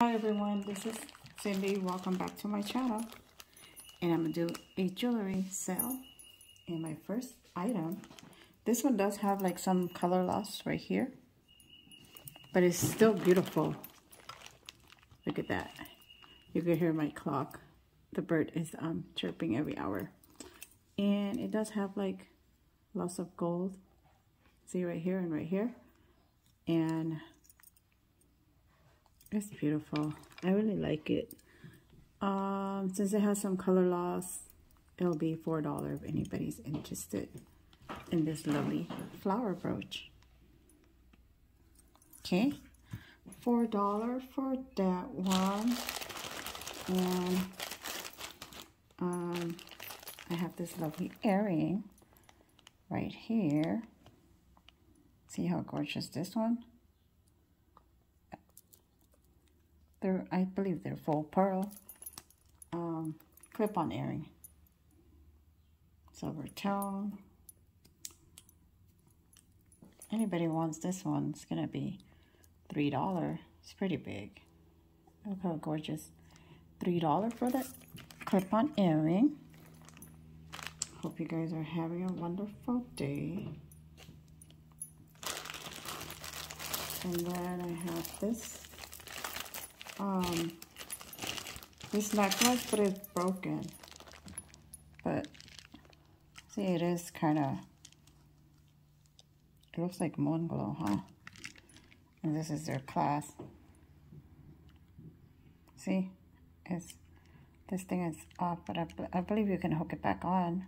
Hi everyone, this is Cindy. Welcome back to my channel. And I'm going to do a jewelry sale. And my first item, this one does have like some color loss right here. But it's still beautiful. Look at that. You can hear my clock. The bird is um, chirping every hour. And it does have like lots of gold. See right here and right here. And it's beautiful. I really like it. Um, since it has some color loss, it'll be $4 if anybody's interested in this lovely flower brooch. Okay, $4 for that one. And um, I have this lovely earring right here. See how gorgeous this one? They're, I believe they're full pearl um, clip-on earring. Silver tone. Anybody wants this one, it's going to be $3. It's pretty big. Look how gorgeous. $3 for that clip-on earring. Hope you guys are having a wonderful day. And then I have this um, this necklace, but it's broken. But, see, it is kind of, it looks like moon glow, huh? And this is their class. See, it's, this thing is off, but I, I believe you can hook it back on.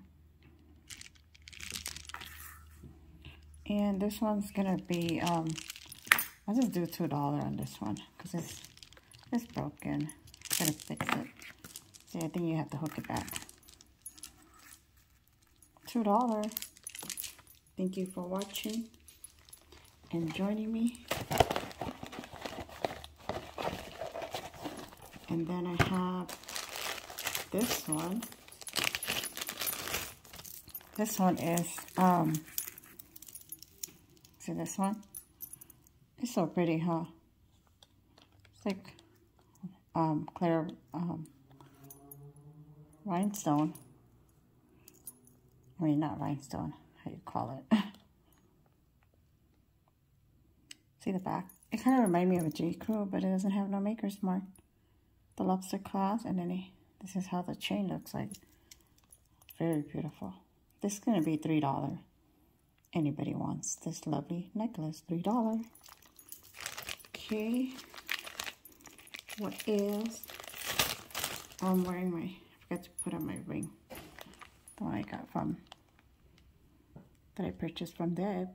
And this one's gonna be, um, I'll just do $2 on this one, because it's it's broken. Gotta fix it. See, I think you have to hook it back. $2. Thank you for watching and joining me. And then I have this one. This one is, um, see this one? It's so pretty, huh? It's like um, clear um, rhinestone. I mean, not rhinestone. How you call it? See the back? It kind of reminds me of a J. Crew, but it doesn't have no maker's mark. The lobster claws, and then he, this is how the chain looks like. Very beautiful. This is going to be $3. Anybody wants this lovely necklace, $3. Okay what else? Oh, I'm wearing my, I forgot to put on my ring. The one I got from, that I purchased from Deb.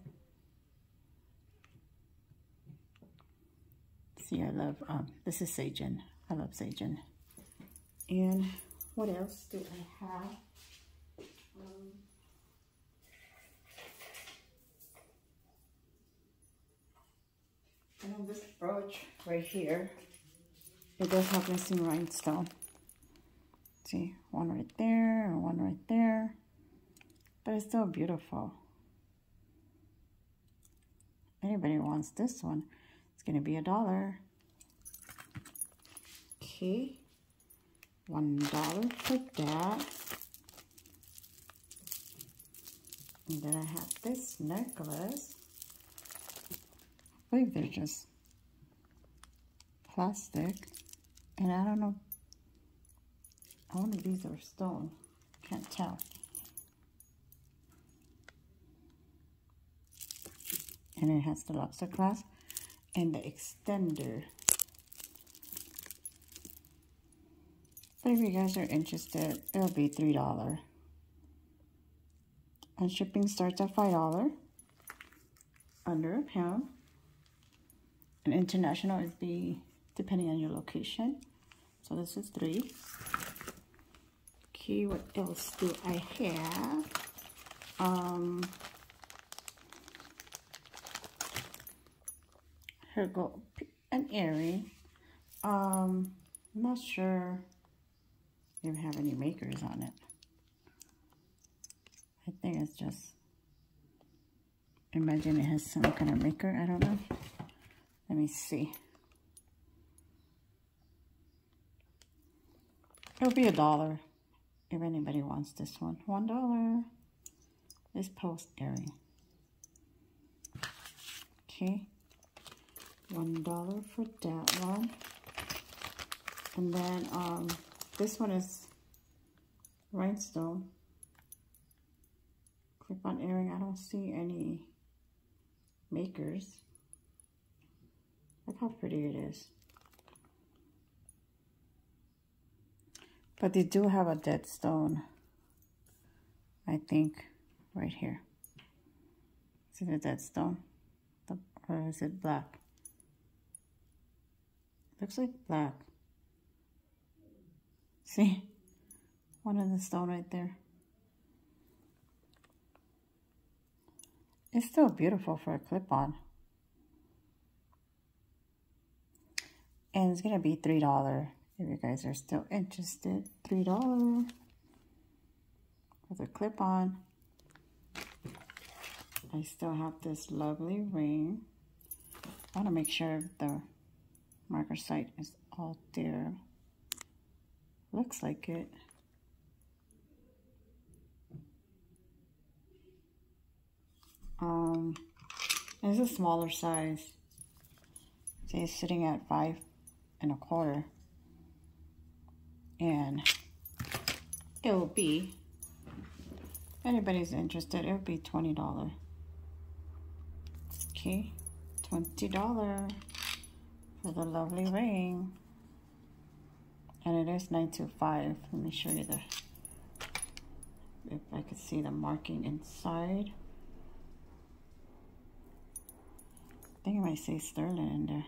See, I love, um, this is Sajen. I love Sajen. And what else do I have? Um, and this brooch right here. It does have missing rhinestone. See, one right there and one right there. But it's still beautiful. Anybody wants this one, it's going to be a dollar. Okay. One dollar for that. And then I have this necklace. I believe they're just plastic. And I don't know, I wonder if these are stone. Can't tell. And it has the lobster clasp and the extender. But if you guys are interested, it'll be $3. And shipping starts at $5. Under a pound. And international is be depending on your location. So this is three. Okay, what else do I have? Um, here go an earring. Um, I'm not sure if you have any makers on it. I think it's just, imagine it has some kind of maker. I don't know. Let me see. It'll be a dollar if anybody wants this one. One dollar. This post earring. Okay. One dollar for that one. And then um, this one is rhinestone. Clip-on earring. I don't see any makers. Look how pretty it is. But they do have a dead stone, I think, right here. Is it a dead stone? Or is it black? Looks like black. See? One in the stone right there. It's still beautiful for a clip-on. And it's going to be $3 if you guys are still interested. $3 for the clip-on. I still have this lovely ring. I want to make sure the marcasite is all there. Looks like it. Um, it's a smaller size. See, it's sitting at five and a quarter. And it will be, if anybody's interested, it will be $20. Okay, $20 for the lovely ring. And it is 925. Let me show you the, if I could see the marking inside. I think I might say sterling in there.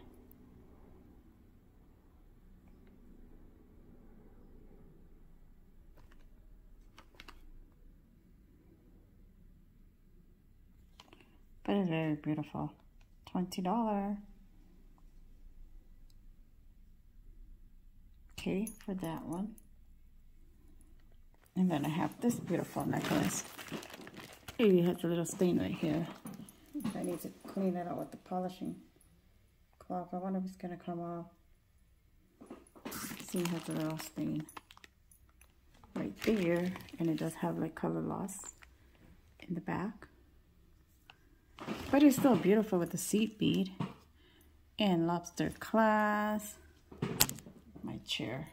But it's very beautiful. $20. Okay, for that one. And then I have this beautiful necklace. It has a little stain right here. I need to clean it out with the polishing cloth. I wonder if it's going to come off. See, it has a little stain right there. And it does have like color loss in the back. But it's still beautiful with the seed bead. And lobster clasp. My chair.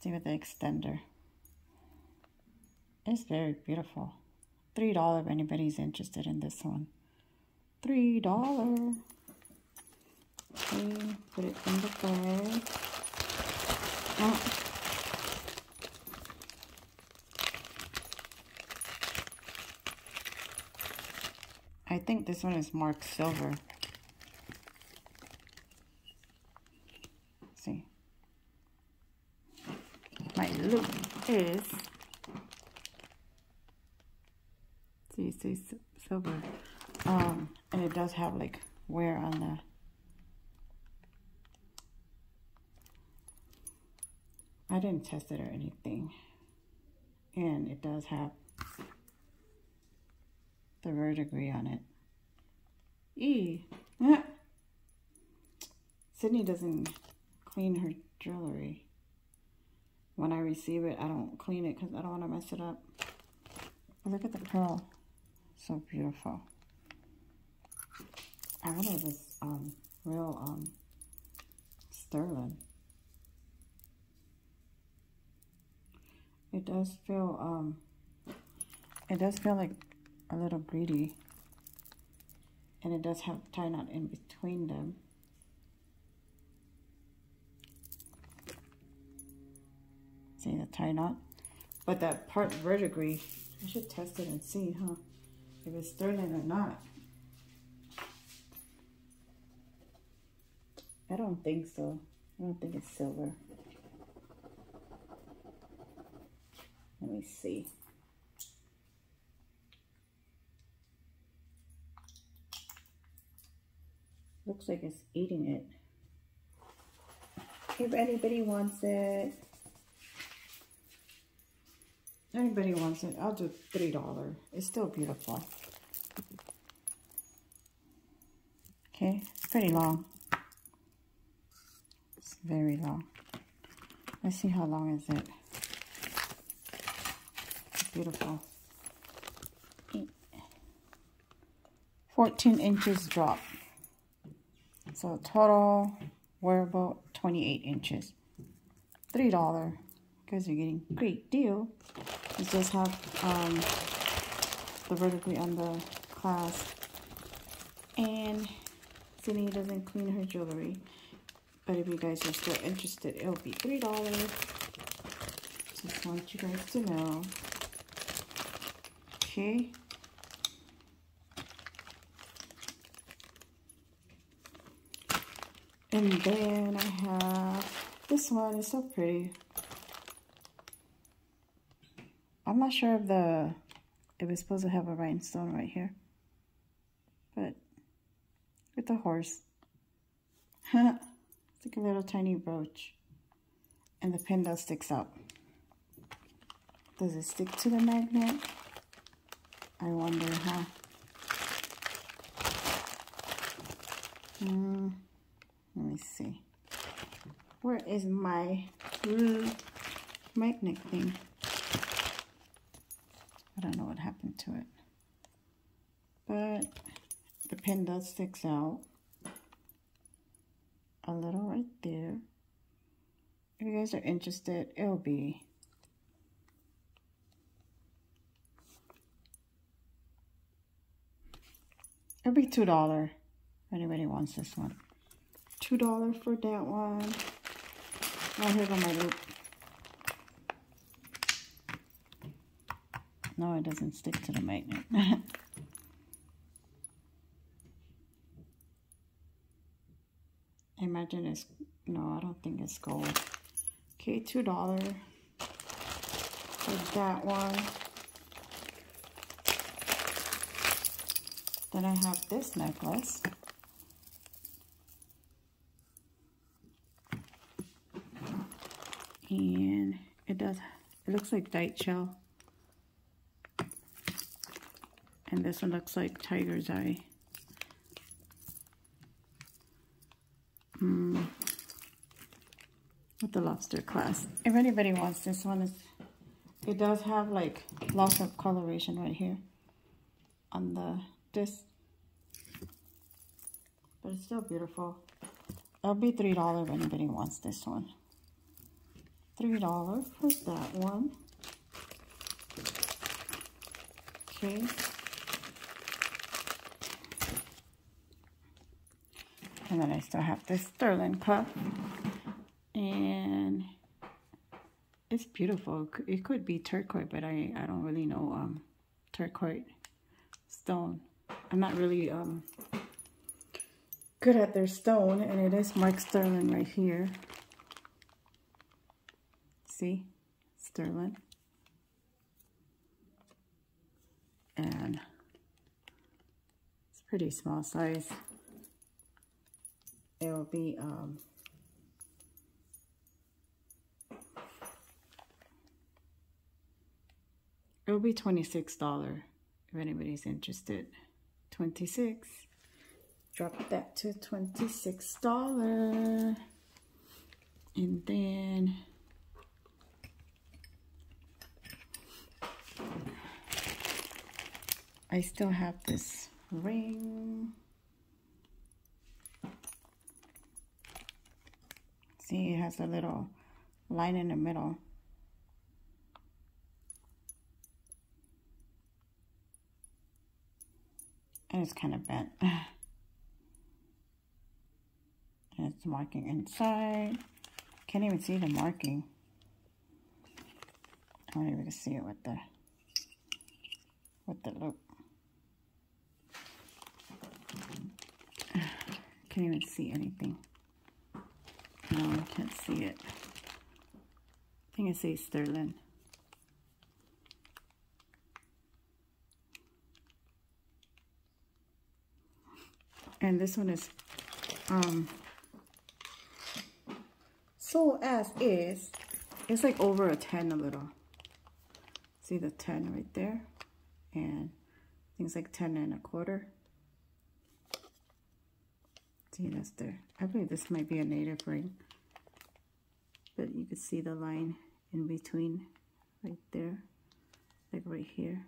See with the extender. It's very beautiful. $3 if anybody's interested in this one. $3. Okay, put it in the bag. Oh. I think this one is marked silver. Let's see. My look is see, see silver. Um, and it does have like wear on the I didn't test it or anything. And it does have the verdigris on it. E. Sydney doesn't clean her jewelry. When I receive it, I don't clean it because I don't want to mess it up. But look at the pearl. So beautiful. I wonder if it's um, real um, sterling. It does feel, um, it does feel like a little greedy. And it does have tie knot in between them. See the tie knot? But that part verdigris, I should test it and see, huh? If it's sterling or not. I don't think so. I don't think it's silver. Let me see. Looks like it's eating it. If anybody wants it, anybody wants it, I'll do $3. It's still beautiful. Okay, it's pretty long. It's very long. Let's see how long is it. Beautiful. 14 inches drop. So total wearable 28 inches. $3 because you're getting great deal. It does have um, the verdigris on the clasp. And Sydney doesn't clean her jewelry. But if you guys are still interested, it'll be $3. Just want you guys to know. Okay. And then I have this one. It's so pretty. I'm not sure if the it was supposed to have a rhinestone right here. But with the horse. it's like a little tiny brooch. And the pin does sticks out. Does it stick to the magnet? I wonder, huh? Mm, let me see. Where is my hmm, magnet thing? I don't know what happened to it. But the pin does sticks out a little right there. If you guys are interested, it'll be It'll be two dollar. Anybody wants this one. Two dollar for that one. Oh, here go my loupe. No, it doesn't stick to the magnet. Imagine it's, no, I don't think it's gold. Okay, $2 for that one. Then I have this necklace. And it does, it looks like dite shell. And this one looks like tiger's eye. Mm. With the lobster class. If anybody wants this one, is it does have like lots of coloration right here on the disc. But it's still beautiful. It'll be $3 if anybody wants this one. $3 for that one. Okay. And then I still have this sterling cup. And it's beautiful. It could be turquoise, but I, I don't really know um, turquoise stone. I'm not really um, good at their stone. And it is Mark Sterling right here. See? Sterling. And it's pretty small size it will be um, it will be $26 if anybody's interested 26 drop that to $26 and then I still have this ring See, it has a little line in the middle. And it's kind of bent. And it's marking inside. Can't even see the marking. I don't even see it with the with the loupe. Can't even see anything. No, I can't see it. I think I say sterling. And this one is um so as is it's like over a 10 a little see the 10 right there and things like 10 and a quarter See, that's there. I believe this might be a native ring. But you can see the line in between right there, like right here,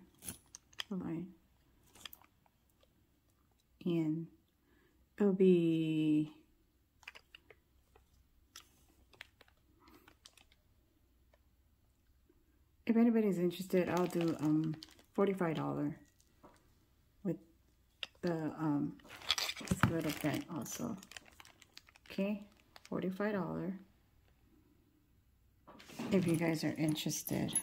the line. And it'll be if anybody's interested, I'll do um $45 with the um this little bent also. Okay, $45 if you guys are interested.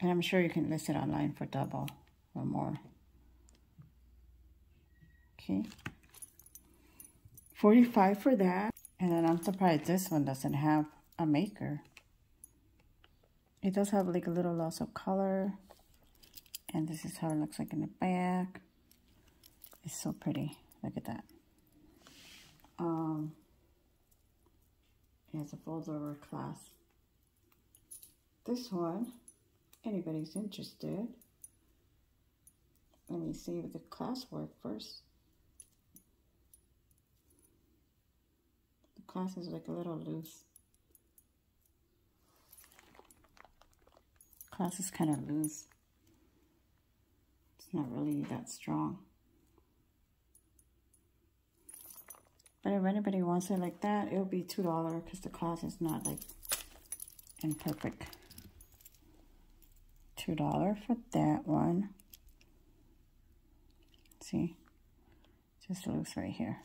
And I'm sure you can list it online for double or more. Okay. 45 for that. And then I'm surprised this one doesn't have a maker. It does have like a little loss of color. And this is how it looks like in the back. It's so pretty. Look at that. Um, it has a fold over clasp. This one, anybody's interested. Let me see the clasp work first. The clasp is like a little loose. Clasp is kind of loose. It's not really that strong. But if anybody wants it like that, it'll be $2 because the clasp is not like in perfect. $2 for that one. See, just loose right here.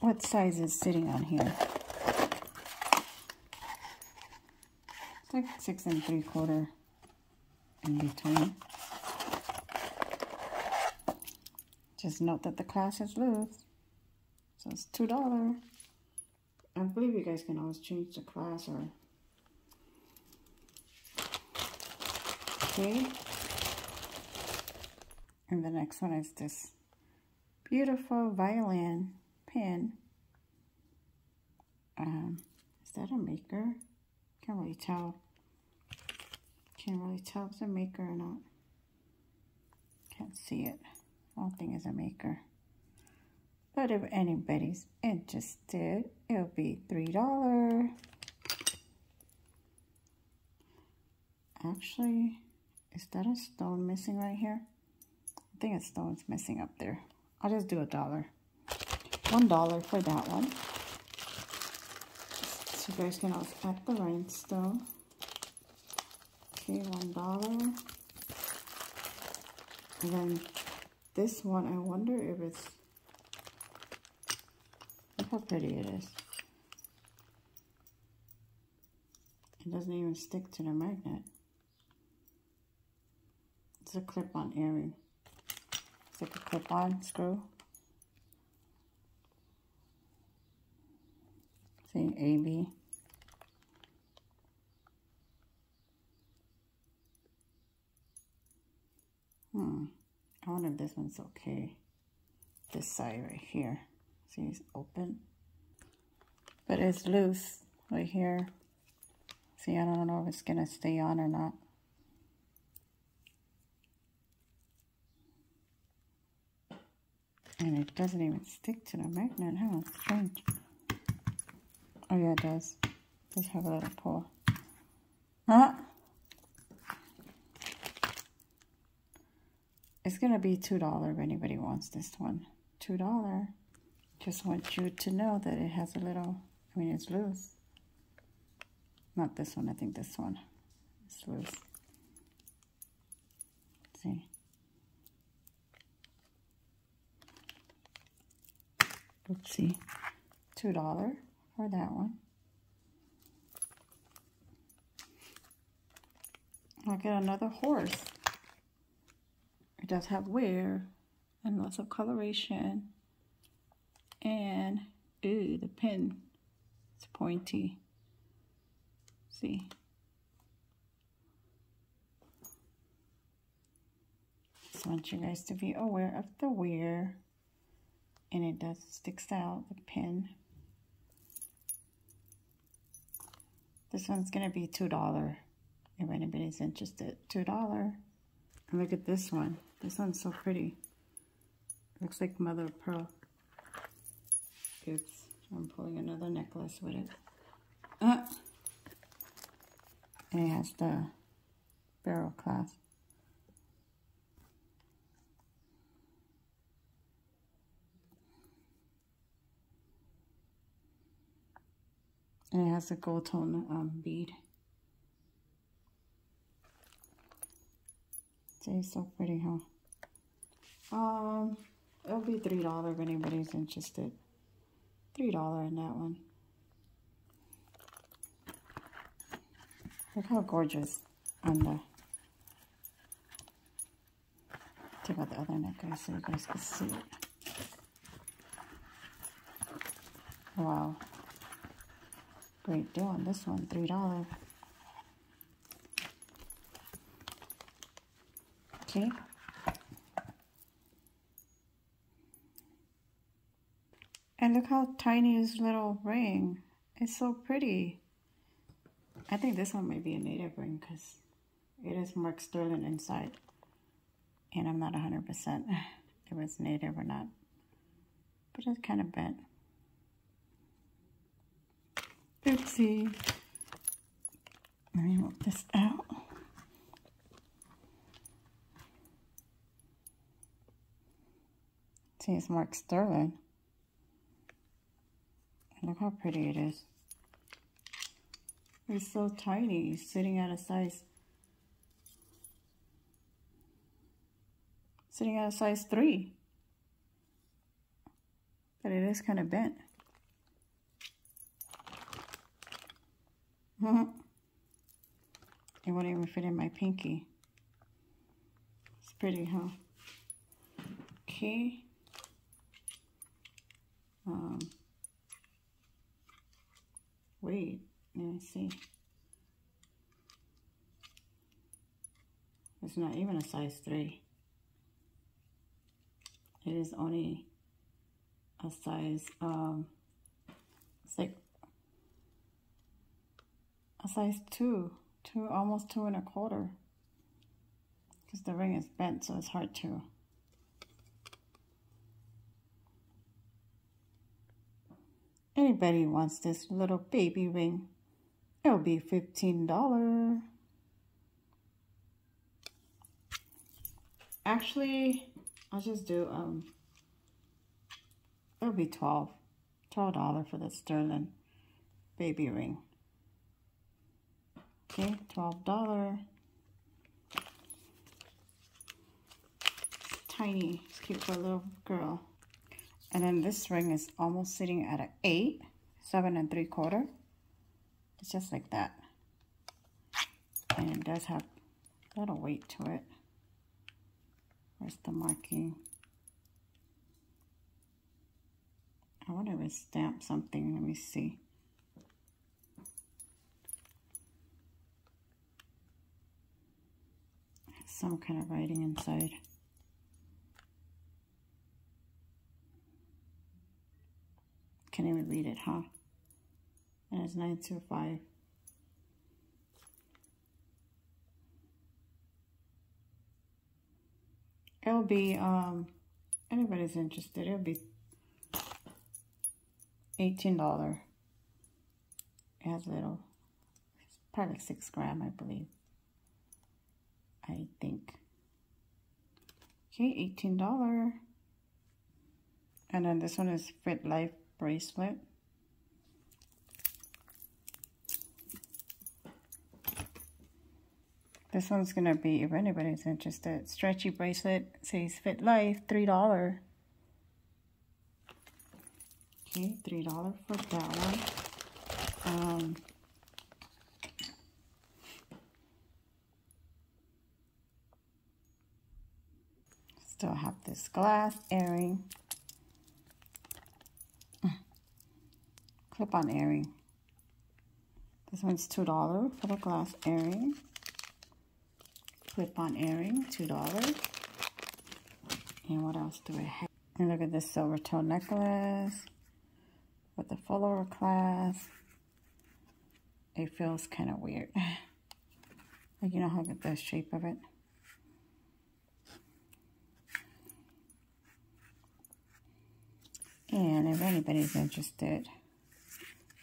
What size is sitting on here? It's like six and three quarter in between. Just note that the class is loose. So it's $2. I believe you guys can always change the class or... Okay. And the next one is this beautiful violin pen. Um, is that a maker? Can't really tell. Can't really tell if it's a maker or not. Can't see it. I don't think it's a maker. But if anybody's interested, it'll be $3. Actually, is that a stone missing right here? I think a stone's missing up there. I'll just do a dollar. One dollar for that one. So you guys can also add the rhinestone. Okay, one dollar. And then this one, I wonder if it's, look how pretty it is. It doesn't even stick to the magnet. It's a clip-on earring. It's like a clip-on screw. See, AB. If this one's okay. This side right here. See, it's open. But it's loose right here. See, I don't know if it's going to stay on or not. And it doesn't even stick to the magnet, huh? Strange. Oh yeah, it does. Does have a little pull. Huh? Going to be $2 if anybody wants this one. $2. Just want you to know that it has a little, I mean, it's loose. Not this one, I think this one is loose. Let's See, let's see? $2 for that one. I'll get another horse. Does have wear and lots of coloration. And, ooh, the pin. It's pointy. See? Just want you guys to be aware of the wear and it does sticks out the pin this one's gonna be two dollar if anybody's interested two dollar look at this one this one's so pretty Looks like mother of pearl. Oops, I'm pulling another necklace with it. Uh, it has the barrel clasp. And it has a gold tone um, bead. So pretty, huh? Um, it'll be $3 if anybody's interested. $3 in that one. Look how gorgeous on the... Take out the other necklace so you guys can see it. Wow. Great deal on this one, $3. Okay. And look how tiny his little ring. It's so pretty. I think this one might be a native ring because it is Mark Sterling inside. And I'm not 100% if it's native or not. But it's kind of bent. Oopsie. Let me move this out. See, it's Mark Sterling. Look how pretty it is. It's so tiny, sitting at a size, sitting at a size three. But it is kind of bent. it won't even fit in my pinky. It's pretty, huh? Okay. Um, wait, let me see. It's not even a size 3. It is only a size, um, it's like a size 2, two, almost 2 and a quarter. Because the ring is bent, so it's hard to Anybody wants this little baby ring, it'll be $15. Actually, I'll just do, um, it'll be 12 $12 for the sterling baby ring. Okay, $12. Tiny, it's cute for a little girl. And then this ring is almost sitting at an 8, 7 and 3 quarter. It's just like that. And it does have a little weight to it. Where's the marking? I if it stamped something. Let me see. Some kind of writing inside. Can't even read it, huh? And it's 925. It'll be, um, anybody's interested, it'll be $18. It has little, it's probably six gram, I believe. I think. Okay, $18. And then this one is Fit Life bracelet. This one's going to be, if anybody's interested, stretchy bracelet, says Fit Life, $3. Okay, $3 for that one. Um, still have this glass earring. Clip-on earring. This one's $2 for the glass earring. Clip-on earring, $2. And what else do I have? And look at this silver toe necklace with the full clasp. It feels kind of weird. like, you know how the shape of it? And if anybody's interested.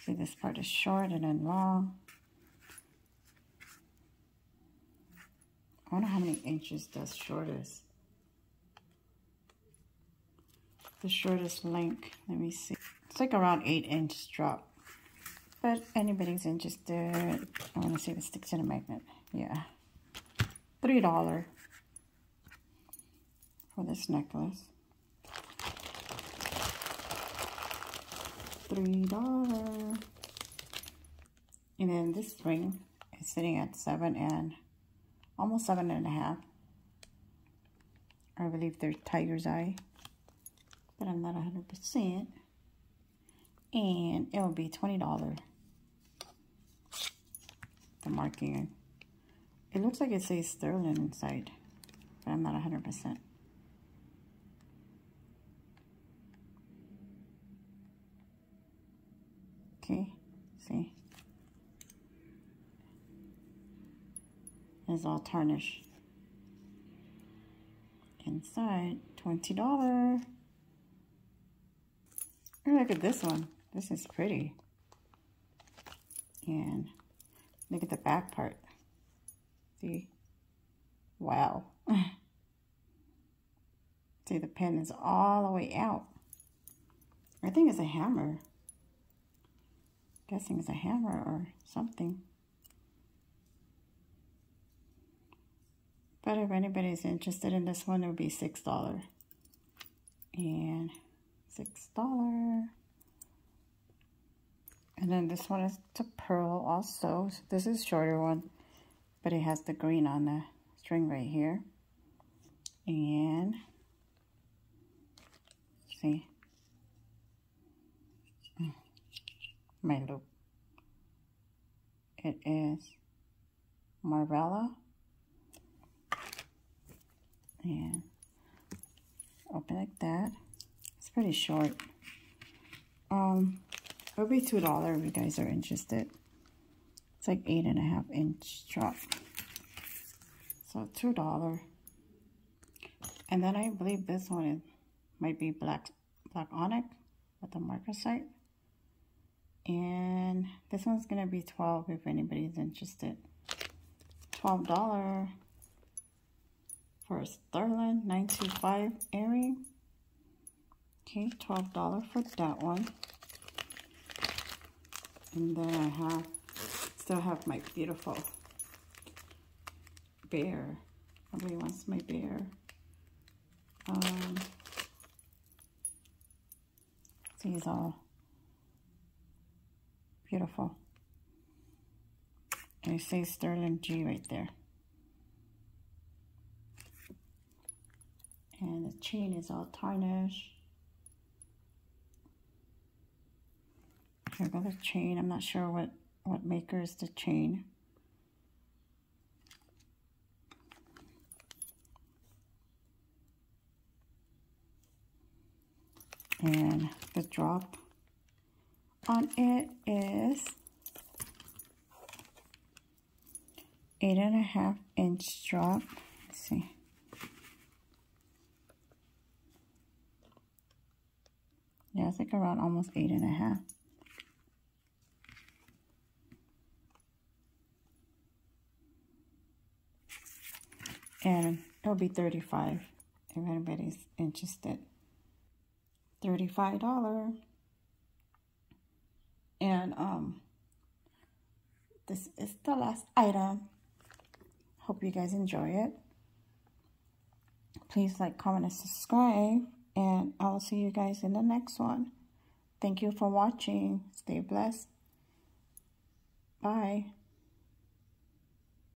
See, this part is short and then long. I wonder how many inches the shortest. The shortest length. Let me see. It's like around 8 inch drop. But anybody's interested. I want to see if it sticks in a magnet. Yeah. $3 for this necklace. $3. And then this ring is sitting at 7 and almost seven and a half. I believe they're tiger's eye, but I'm not 100%. And it will be $20. The marking. It looks like it says sterling inside, but I'm not 100%. Okay, see. it's all tarnished. Inside, $20. Oh, look at this one. This is pretty. And look at the back part. See? Wow. See, the pen is all the way out. I think it's a hammer. Guessing it's a hammer or something. But if anybody's interested in this one, it would be $6. And $6. And then this one is the pearl also. This is shorter one, but it has the green on the string right here. And see my loupe. It is Marvella and open like that. It's pretty short. Um, it'll be two dollar if you guys are interested. It's like eight and a half inch drop. So two dollar. And then I believe this one is, might be black black onyx with the marcasite. And this one's gonna be 12 if anybody's interested. $12 for a sterling 925 earring. Okay, $12 for that one. And then I have, still have my beautiful bear. Nobody wants my bear. Um, he's all beautiful. And it says Sterling G right there. and the chain is all tarnished. Here go the chain. I'm not sure what, what maker is the chain. And the drop on it is eight and a half inch drop. Let's see. Yeah, it's like around almost eight and a half. And it'll be 35 if anybody's interested. $35. And um this is the last item. Hope you guys enjoy it. Please like, comment, and subscribe and I'll see you guys in the next one. Thank you for watching. Stay blessed. Bye.